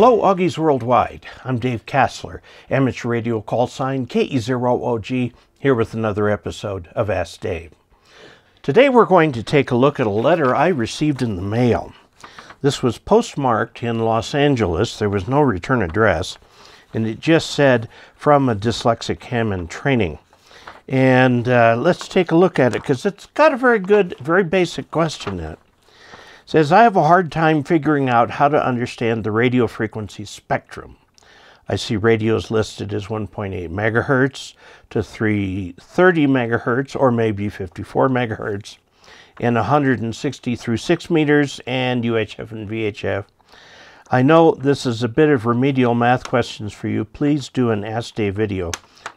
Hello, Augies Worldwide. I'm Dave Casler, amateur radio call sign KE0OG, here with another episode of Ask Dave. Today we're going to take a look at a letter I received in the mail. This was postmarked in Los Angeles. There was no return address, and it just said from a dyslexic ham in training. And uh, let's take a look at it because it's got a very good, very basic question in it says, I have a hard time figuring out how to understand the radio frequency spectrum. I see radios listed as 1.8 megahertz to 330 megahertz or maybe 54 megahertz and 160 through 6 meters and UHF and VHF. I know this is a bit of remedial math questions for you. Please do an Ask Dave video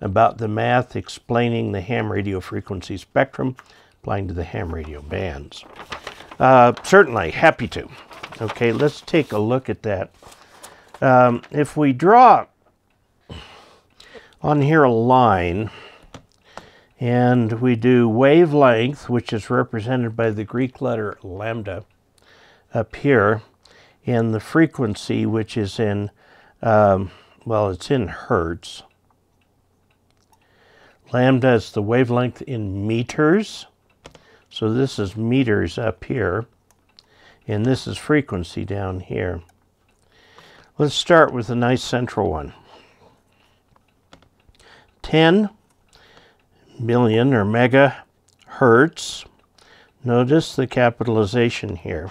about the math explaining the ham radio frequency spectrum applying to the ham radio bands. Uh, certainly, happy to. Okay, let's take a look at that. Um, if we draw on here a line, and we do wavelength, which is represented by the Greek letter lambda up here, and the frequency, which is in, um, well, it's in hertz. Lambda is the wavelength in meters. So this is meters up here, and this is frequency down here. Let's start with a nice central one. 10 million or megahertz. Notice the capitalization here.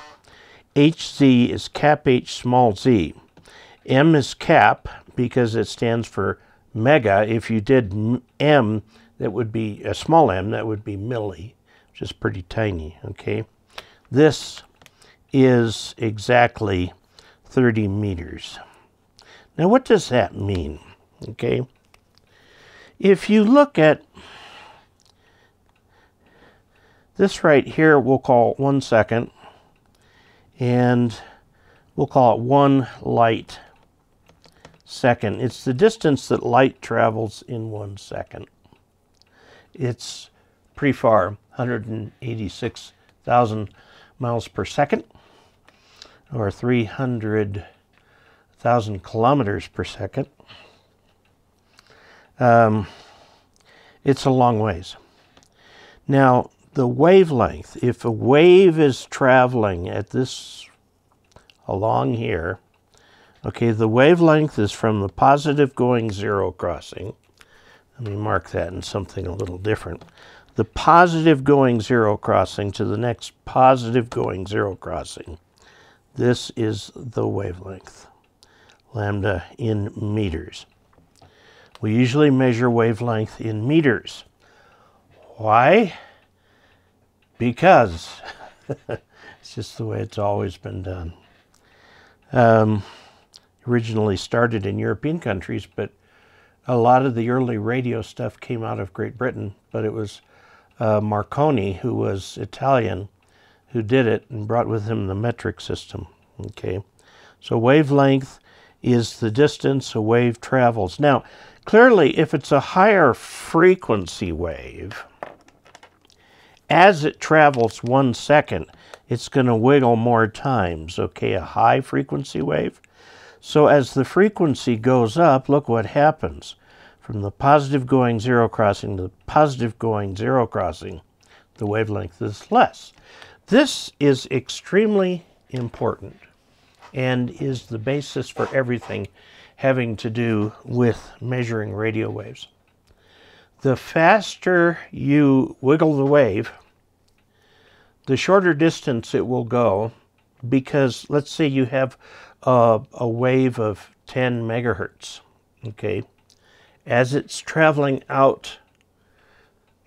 HZ is cap H small z. M is cap because it stands for mega. If you did M, that would be a small m, that would be milli which is pretty tiny, okay? This is exactly 30 meters. Now, what does that mean, okay? If you look at this right here, we'll call it one second, and we'll call it one light second. It's the distance that light travels in one second. It's pretty far. 186,000 miles per second or 300,000 kilometers per second. Um, it's a long ways. Now, the wavelength, if a wave is traveling at this along here, okay, the wavelength is from the positive going zero crossing. Let me mark that in something a little different the positive going zero crossing to the next positive going zero crossing. This is the wavelength, lambda in meters. We usually measure wavelength in meters. Why? Because it's just the way it's always been done. Um, originally started in European countries, but a lot of the early radio stuff came out of Great Britain, but it was uh, Marconi, who was Italian, who did it and brought with him the metric system. Okay, so wavelength is the distance a wave travels. Now, clearly, if it's a higher frequency wave, as it travels one second, it's going to wiggle more times. Okay, a high frequency wave. So as the frequency goes up, look what happens from the positive going zero crossing to the positive going zero crossing, the wavelength is less. This is extremely important and is the basis for everything having to do with measuring radio waves. The faster you wiggle the wave, the shorter distance it will go because let's say you have a, a wave of 10 megahertz, okay? As it's traveling out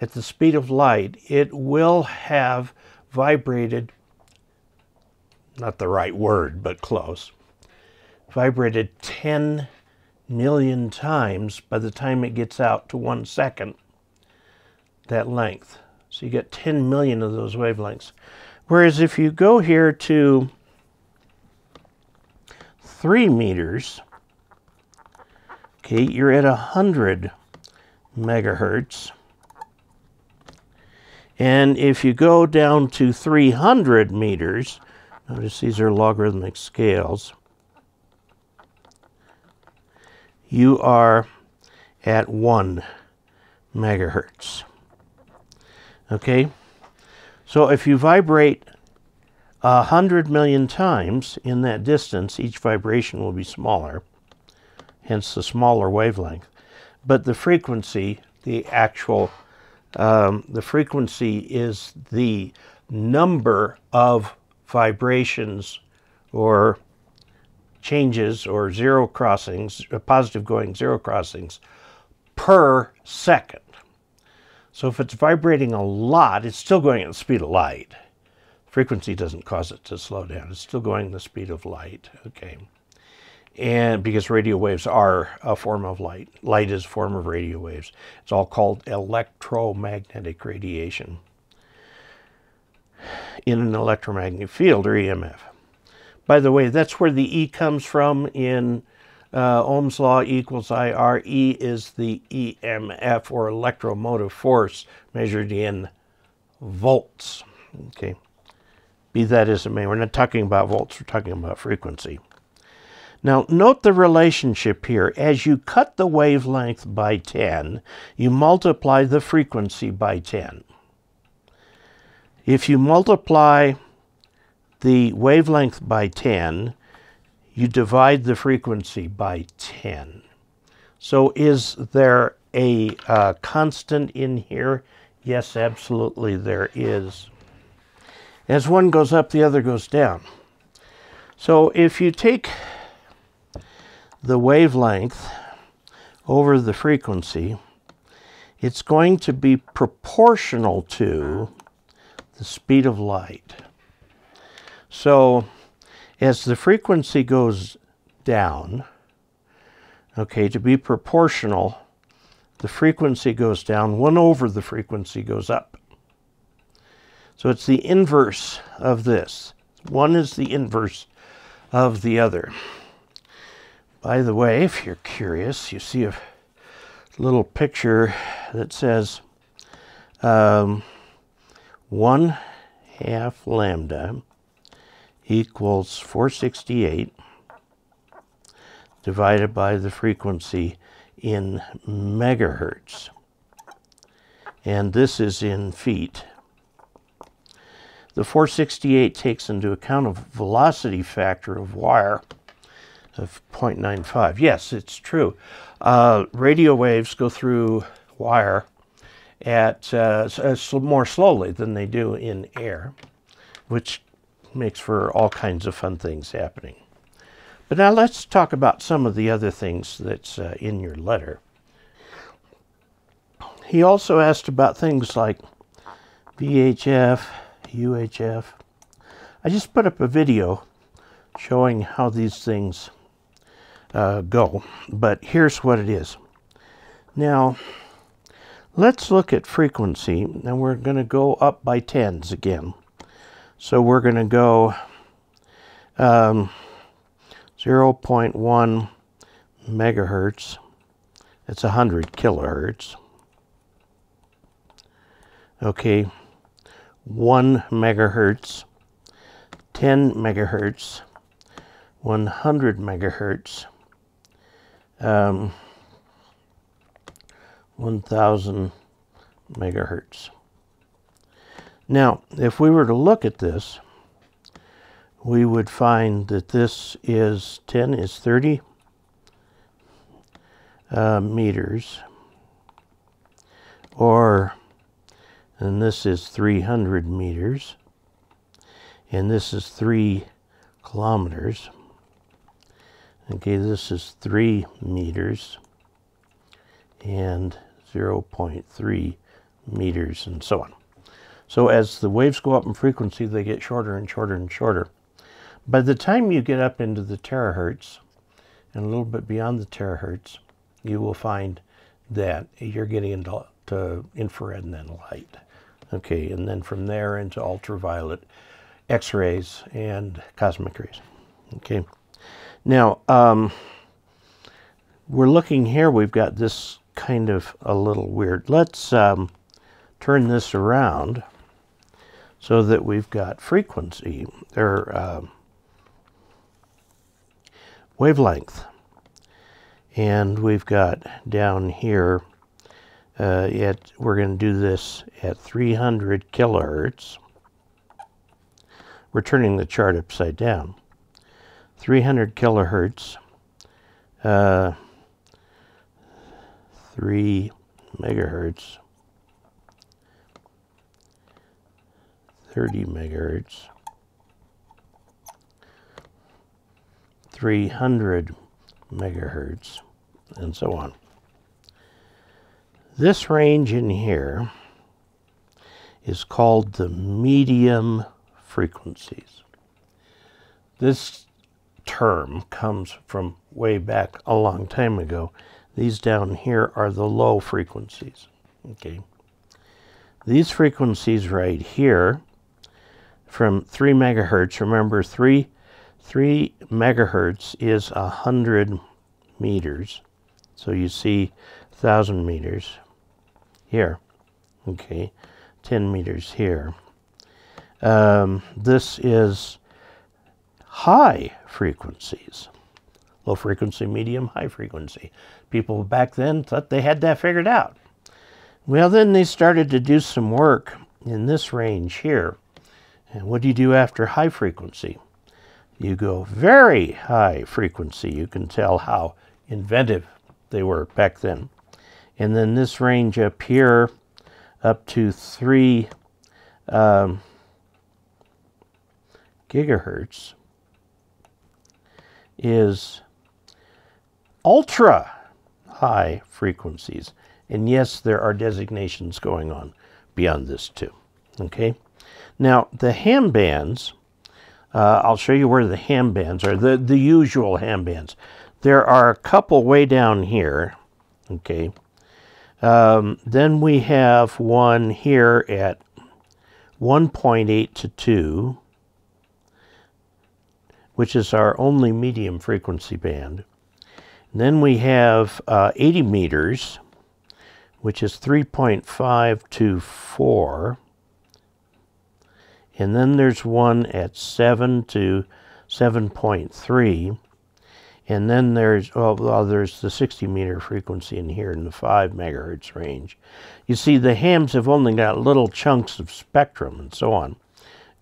at the speed of light, it will have vibrated, not the right word, but close, vibrated 10 million times by the time it gets out to one second, that length. So you get 10 million of those wavelengths. Whereas if you go here to three meters, Okay, you're at 100 megahertz. And if you go down to 300 meters, notice these are logarithmic scales. you are at 1 megahertz. Okay? So if you vibrate a hundred million times in that distance, each vibration will be smaller, hence the smaller wavelength. But the frequency, the actual, um, the frequency is the number of vibrations or changes or zero crossings, uh, positive going zero crossings per second. So if it's vibrating a lot, it's still going at the speed of light. Frequency doesn't cause it to slow down. It's still going the speed of light, okay? And because radio waves are a form of light. Light is a form of radio waves. It's all called electromagnetic radiation in an electromagnetic field or EMF. By the way, that's where the E comes from in uh, Ohm's law equals IR. E is the EMF or electromotive force measured in volts. Okay. Be that as it may, we're not talking about volts, we're talking about frequency. Now, note the relationship here. As you cut the wavelength by 10, you multiply the frequency by 10. If you multiply the wavelength by 10, you divide the frequency by 10. So is there a uh, constant in here? Yes, absolutely there is. As one goes up, the other goes down. So if you take the wavelength over the frequency, it's going to be proportional to the speed of light. So as the frequency goes down, okay, to be proportional, the frequency goes down, 1 over the frequency goes up. So it's the inverse of this. One is the inverse of the other. By the way, if you're curious, you see a little picture that says um, 1 half lambda equals 468 divided by the frequency in megahertz. And this is in feet. The 468 takes into account a velocity factor of wire of 0.95. Yes, it's true. Uh, radio waves go through wire at uh, more slowly than they do in air, which makes for all kinds of fun things happening. But now let's talk about some of the other things that's uh, in your letter. He also asked about things like VHF, UHF. I just put up a video showing how these things uh, go, but here's what it is. Now, let's look at frequency, and we're going to go up by tens again. So we're going to go um, 0.1 megahertz. It's 100 kilohertz. Okay, 1 megahertz, 10 megahertz, 100 megahertz, um, 1000 megahertz. Now, if we were to look at this, we would find that this is 10 is 30 uh, meters, or, and this is 300 meters, and this is 3 kilometers. Okay, this is 3 meters, and 0.3 meters, and so on. So as the waves go up in frequency, they get shorter and shorter and shorter. By the time you get up into the terahertz, and a little bit beyond the terahertz, you will find that you're getting into infrared and then light. Okay, and then from there into ultraviolet, X-rays, and cosmic rays. Okay, now um, we're looking here. We've got this kind of a little weird. Let's um, turn this around so that we've got frequency or uh, wavelength. And we've got down here, uh, at, we're going to do this at 300 kilohertz. We're turning the chart upside down. 300 kilohertz, uh, 3 megahertz, 30 megahertz, 300 megahertz, and so on. This range in here is called the medium frequencies. This term comes from way back a long time ago. These down here are the low frequencies. Okay. These frequencies right here from 3 megahertz, remember 3 3 megahertz is 100 meters. So you see 1,000 meters here. Okay, 10 meters here. Um, this is high frequencies. Low frequency, medium, high frequency. People back then thought they had that figured out. Well, then they started to do some work in this range here. And what do you do after high frequency? you go very high frequency, you can tell how inventive they were back then. And then this range up here, up to 3 um, gigahertz, is ultra high frequencies. And yes, there are designations going on beyond this too. Okay? Now, the ham bands uh, I'll show you where the ham bands are, the, the usual ham bands. There are a couple way down here, okay. Um, then we have one here at 1.8 to 2, which is our only medium frequency band. And then we have uh, 80 meters, which is 3.5 to 4. And then there's one at 7 to 7.3. And then there's, well, well, there's the 60 meter frequency in here in the 5 megahertz range. You see, the hams have only got little chunks of spectrum and so on.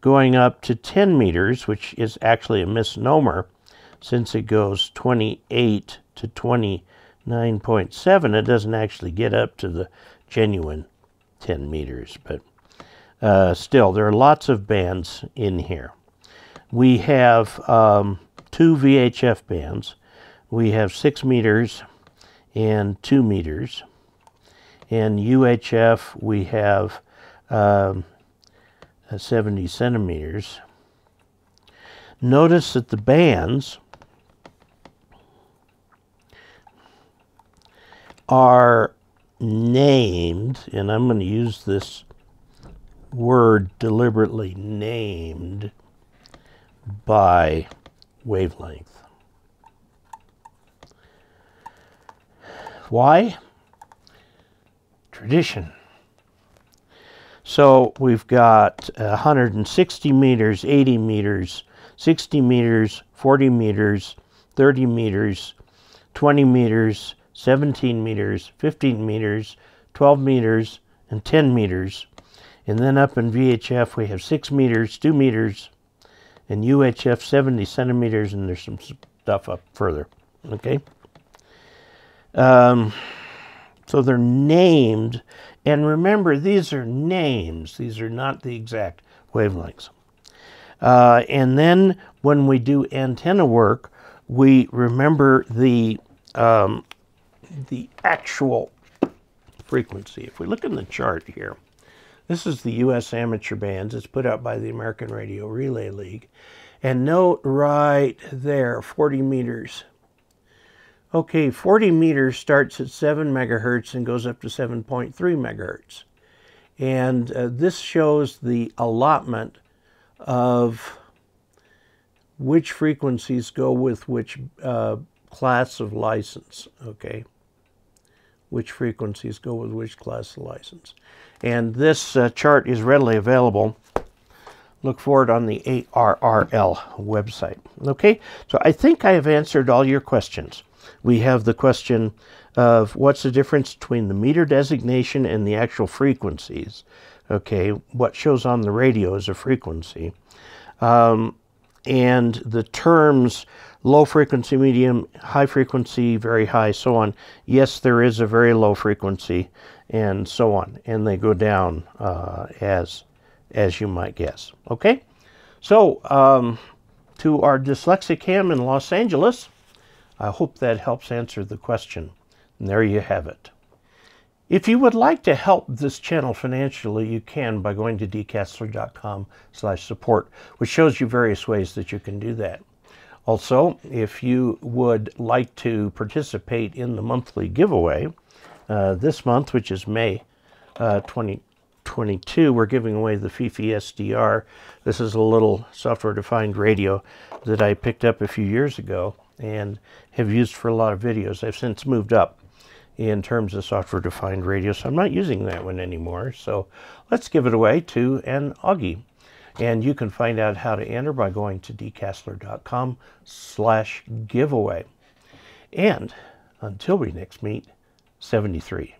Going up to 10 meters, which is actually a misnomer, since it goes 28 to 29.7, it doesn't actually get up to the genuine 10 meters. But uh, still, there are lots of bands in here. We have um, two VHF bands. We have six meters and two meters. In UHF, we have um, Uh, 70 centimeters. Notice that the bands are named, and I'm going to use this word deliberately named by wavelength. Why? Tradition. So we've got 160 meters, 80 meters, 60 meters, 40 meters, 30 meters, 20 meters, 17 meters, 15 meters, 12 meters, and 10 meters and then up in VHF, we have 6 meters, 2 meters, and UHF 70 centimeters, and there's some stuff up further. Okay? Um, so they're named. And remember, these are names. These are not the exact wavelengths. Uh, and then when we do antenna work, we remember the um, the actual frequency. If we look in the chart here, this is the U.S. Amateur Bands. It's put out by the American Radio Relay League. And note right there, 40 meters. Okay, 40 meters starts at 7 megahertz and goes up to 7.3 megahertz. And uh, this shows the allotment of which frequencies go with which uh, class of license, okay? Which frequencies go with which class of license. And this uh, chart is readily available. Look for it on the ARRL website. Okay, so I think I have answered all your questions. We have the question of what's the difference between the meter designation and the actual frequencies. Okay, what shows on the radio is a frequency. Um, and the terms low frequency, medium, high frequency, very high, so on. Yes, there is a very low frequency, and so on, and they go down uh, as as you might guess. Okay, so um, to our dyslexic ham in Los Angeles, I hope that helps answer the question. And there you have it. If you would like to help this channel financially, you can by going to dcasler.com slash support, which shows you various ways that you can do that. Also, if you would like to participate in the monthly giveaway, uh, this month, which is May uh, 2022, we're giving away the Fifi SDR. This is a little software-defined radio that I picked up a few years ago and have used for a lot of videos. I've since moved up in terms of software-defined radio, so I'm not using that one anymore. So let's give it away to an Augie. And you can find out how to enter by going to dcasler.com slash giveaway. And until we next meet, 73.